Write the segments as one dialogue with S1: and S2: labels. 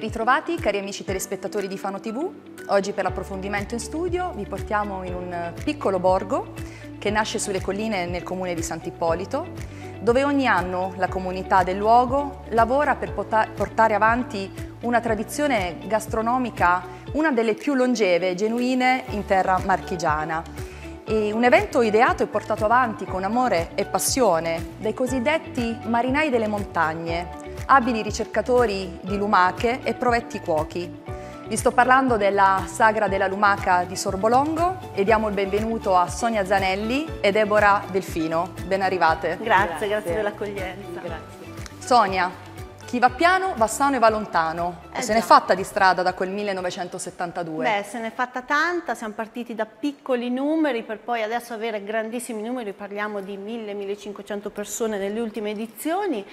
S1: Ben ritrovati cari amici telespettatori di Fano TV. Oggi per l'approfondimento in studio vi portiamo in un piccolo borgo che nasce sulle colline nel comune di Sant'Ippolito, dove ogni anno la comunità del luogo lavora per portare avanti una tradizione gastronomica, una delle più longeve e genuine in terra marchigiana. E un evento ideato e portato avanti con amore e passione dai cosiddetti marinai delle montagne, abili ricercatori di lumache e provetti cuochi. Vi sto parlando della Sagra della Lumaca di Sorbolongo e diamo il benvenuto a Sonia Zanelli e Deborah Delfino. Ben arrivate.
S2: Grazie, grazie, grazie dell'accoglienza.
S1: Sonia, chi va piano va sano e va lontano. Eh se n'è fatta di strada da quel 1972.
S2: Beh, se n'è fatta tanta, siamo partiti da piccoli numeri per poi adesso avere grandissimi numeri, parliamo di 1000-1500 persone nelle ultime edizioni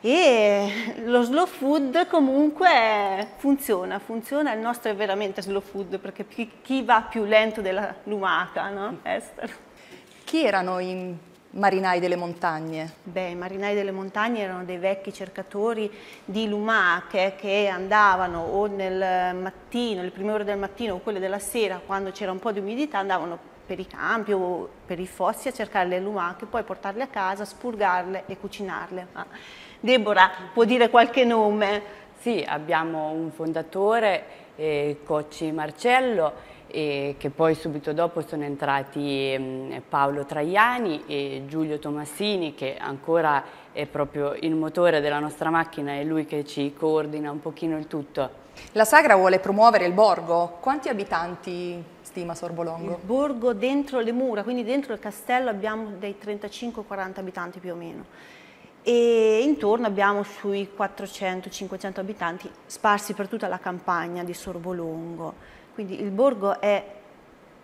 S2: e lo slow food comunque funziona, funziona, il nostro è veramente slow food perché chi va più lento della lumaca, no Esther?
S1: Chi erano i marinai delle montagne?
S2: Beh, i marinai delle montagne erano dei vecchi cercatori di lumache che andavano o nel mattino, le prime ore del mattino o quelle della sera quando c'era un po' di umidità andavano per i campi o per i fossi a cercare le lumache, poi portarle a casa, spurgarle e cucinarle. Ah Deborah può dire qualche nome?
S3: Sì, abbiamo un fondatore, eh, Cocci Marcello, e che poi subito dopo sono entrati eh, Paolo Traiani e Giulio Tomassini che ancora è proprio il motore della nostra macchina, è lui che ci coordina un pochino il tutto.
S1: La Sagra vuole promuovere il borgo, quanti abitanti stima Sorbolongo?
S2: Il borgo dentro le mura, quindi dentro il castello abbiamo dei 35-40 abitanti più o meno e intorno abbiamo sui 400-500 abitanti sparsi per tutta la campagna di Sorbolongo. Quindi il borgo è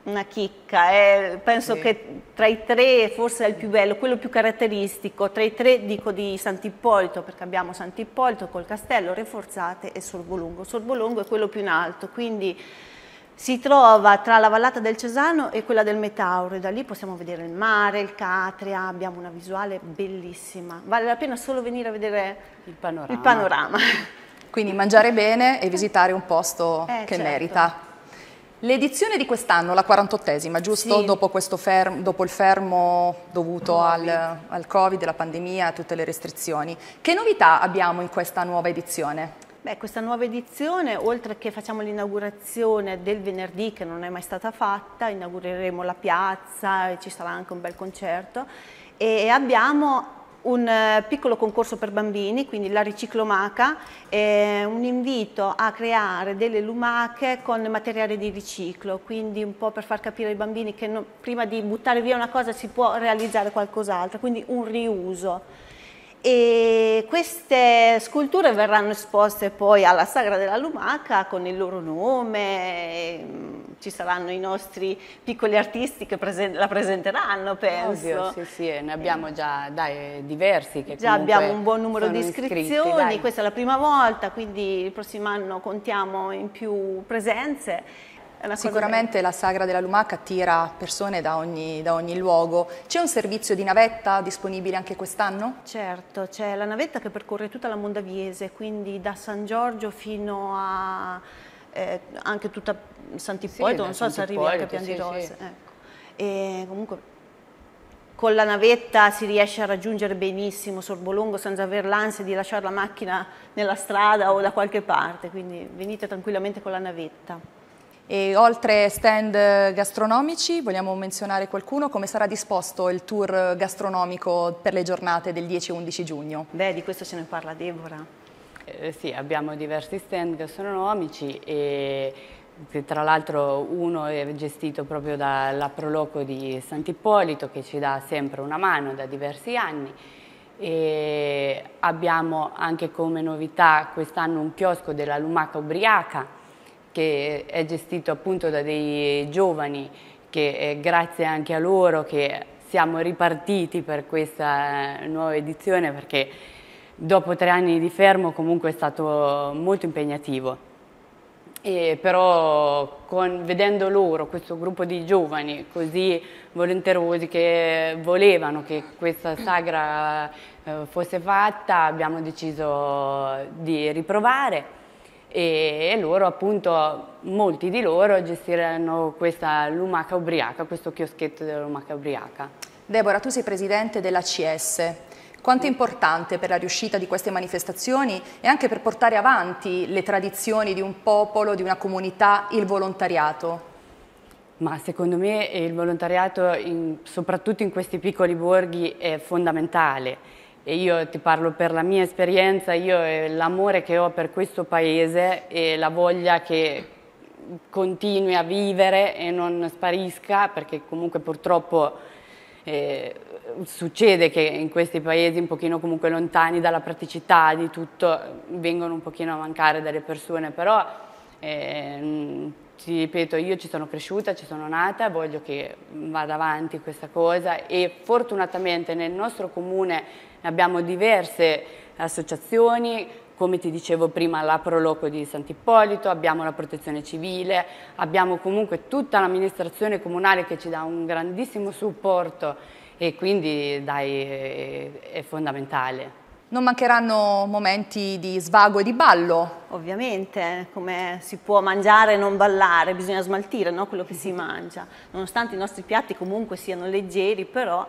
S2: una chicca, è, penso sì. che tra i tre forse è il più bello, quello più caratteristico, tra i tre dico di Sant'Ippolito perché abbiamo Sant'Ippolito col castello, Reforzate e Sorbolongo. Sorbolongo è quello più in alto, quindi si trova tra la vallata del Cesano e quella del Metauro e da lì possiamo vedere il mare, il Catria, abbiamo una visuale bellissima. Vale la pena solo venire a vedere il panorama. Il panorama.
S1: Quindi mangiare bene e visitare un posto eh, che certo. merita. L'edizione di quest'anno, la 48esima, giusto? Sì. Dopo, fermo, dopo, il fermo dovuto al, al Covid, la pandemia, tutte le restrizioni. Che novità abbiamo in questa nuova edizione?
S2: Beh, questa nuova edizione, oltre che facciamo l'inaugurazione del venerdì che non è mai stata fatta, inaugureremo la piazza e ci sarà anche un bel concerto e abbiamo un eh, piccolo concorso per bambini, quindi la riciclomaca, è un invito a creare delle lumache con materiale di riciclo, quindi un po' per far capire ai bambini che non, prima di buttare via una cosa si può realizzare qualcos'altro, quindi un riuso e queste sculture verranno esposte poi alla Sagra della Lumaca con il loro nome, ci saranno i nostri piccoli artisti che presen la presenteranno, penso.
S3: Ovvio, sì, sì, ne abbiamo già dai, diversi. Che
S2: già abbiamo un buon numero di iscrizioni, questa è la prima volta, quindi il prossimo anno contiamo in più presenze
S1: Sicuramente la Sagra della Lumaca attira persone da ogni, da ogni luogo. C'è un servizio di navetta disponibile anche quest'anno?
S2: Certo, c'è la navetta che percorre tutta la Mondaviese, quindi da San Giorgio fino a eh, anche tutta Sant'Ippolito, sì, non so se arrivi anche a Pian sì, di Rose. Sì. Ecco. E comunque con la navetta si riesce a raggiungere benissimo Sorbolongo senza avere l'ansia di lasciare la macchina nella strada o da qualche parte, quindi venite tranquillamente con la navetta.
S1: E oltre stand gastronomici, vogliamo menzionare qualcuno? Come sarà disposto il tour gastronomico per le giornate del 10 e 11 giugno?
S2: Beh, di questo ce ne parla Deborah.
S3: Eh, sì, abbiamo diversi stand gastronomici e tra l'altro uno è gestito proprio dalla Proloco di Sant'Ippolito che ci dà sempre una mano da diversi anni e abbiamo anche come novità quest'anno un chiosco della Lumaca Ubriaca che è gestito appunto da dei giovani che è grazie anche a loro che siamo ripartiti per questa nuova edizione perché dopo tre anni di fermo comunque è stato molto impegnativo. E però con, vedendo loro, questo gruppo di giovani così volenterosi che volevano che questa sagra eh, fosse fatta, abbiamo deciso di riprovare e loro appunto, molti di loro gestiranno questa lumaca ubriaca, questo chioschetto della lumaca ubriaca.
S1: Deborah, tu sei presidente dell'ACS. Quanto è importante per la riuscita di queste manifestazioni e anche per portare avanti le tradizioni di un popolo, di una comunità, il volontariato?
S3: Ma secondo me il volontariato, in, soprattutto in questi piccoli borghi, è fondamentale. E io ti parlo per la mia esperienza, io l'amore che ho per questo paese e la voglia che continui a vivere e non sparisca, perché comunque purtroppo eh, succede che in questi paesi un pochino comunque lontani dalla praticità di tutto vengono un pochino a mancare delle persone, però eh, ti ripeto, io ci sono cresciuta, ci sono nata, voglio che vada avanti questa cosa e fortunatamente nel nostro comune abbiamo diverse associazioni, come ti dicevo prima la Proloco di Sant'Ippolito, abbiamo la protezione civile, abbiamo comunque tutta l'amministrazione comunale che ci dà un grandissimo supporto e quindi dai, è fondamentale.
S1: Non mancheranno momenti di svago e di ballo.
S2: Ovviamente, come si può mangiare e non ballare, bisogna smaltire no? quello che si mangia. Nonostante i nostri piatti comunque siano leggeri, però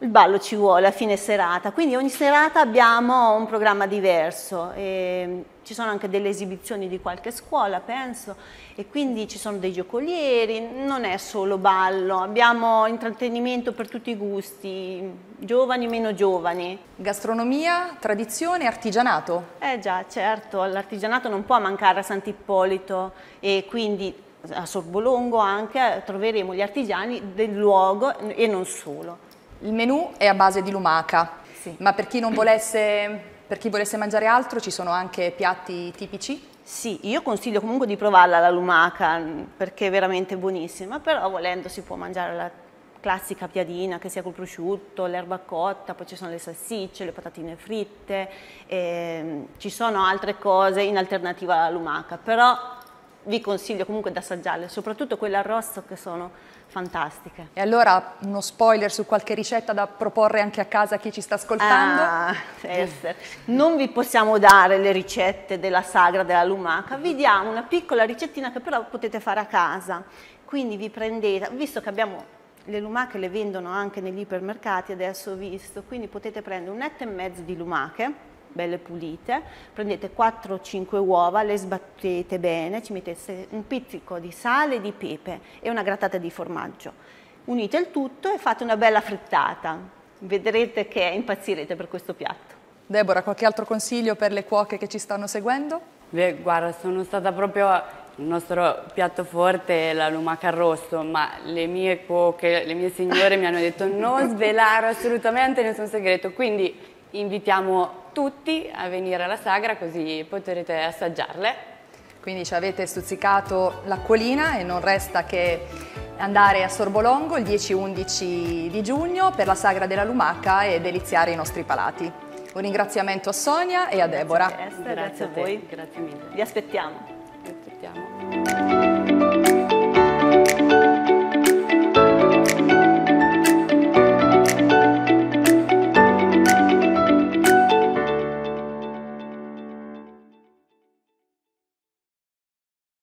S2: il ballo ci vuole a fine serata, quindi ogni serata abbiamo un programma diverso, e ci sono anche delle esibizioni di qualche scuola penso e quindi ci sono dei giocolieri, non è solo ballo, abbiamo intrattenimento per tutti i gusti, giovani e meno giovani.
S1: Gastronomia, tradizione, artigianato?
S2: Eh già, certo, l'artigianato non può mancare a Sant'Ippolito e quindi a Sorbolongo anche troveremo gli artigiani del luogo e non solo.
S1: Il menù è a base di lumaca, sì. ma per chi, volesse, per chi volesse mangiare altro ci sono anche piatti tipici?
S2: Sì, io consiglio comunque di provarla la lumaca perché è veramente buonissima, però volendo si può mangiare la classica piadina che sia col prosciutto, l'erba cotta, poi ci sono le salsicce, le patatine fritte, ehm, ci sono altre cose in alternativa alla lumaca, però vi consiglio comunque di assaggiarle, soprattutto quelle arrosto che sono fantastiche.
S1: E allora uno spoiler su qualche ricetta da proporre anche a casa a chi ci sta ascoltando?
S2: Ah, Esther, non vi possiamo dare le ricette della sagra della lumaca, vi diamo una piccola ricettina che però potete fare a casa. Quindi vi prendete, visto che abbiamo le lumache le vendono anche negli ipermercati, adesso ho visto, quindi potete prendere un netto e mezzo di lumache, belle pulite, prendete 4-5 uova, le sbattete bene, ci mettete un pizzico di sale e di pepe e una grattata di formaggio. Unite il tutto e fate una bella frittata. Vedrete che impazzirete per questo piatto.
S1: Deborah, qualche altro consiglio per le cuoche che ci stanno seguendo?
S3: Beh, guarda, sono stata proprio il nostro piatto forte è la lumaca arrosto, ma le mie cuoche, le mie signore mi hanno detto non svelare assolutamente nessun segreto, quindi invitiamo tutti a venire alla sagra così potrete assaggiarle.
S1: Quindi ci avete stuzzicato l'acquolina e non resta che andare a Sorbolongo il 10-11 di giugno per la sagra della lumaca e deliziare i nostri palati. Un ringraziamento a Sonia e a Deborah.
S2: Grazie, grazie, grazie a voi. Grazie mille. Vi aspettiamo.
S3: Vi aspettiamo.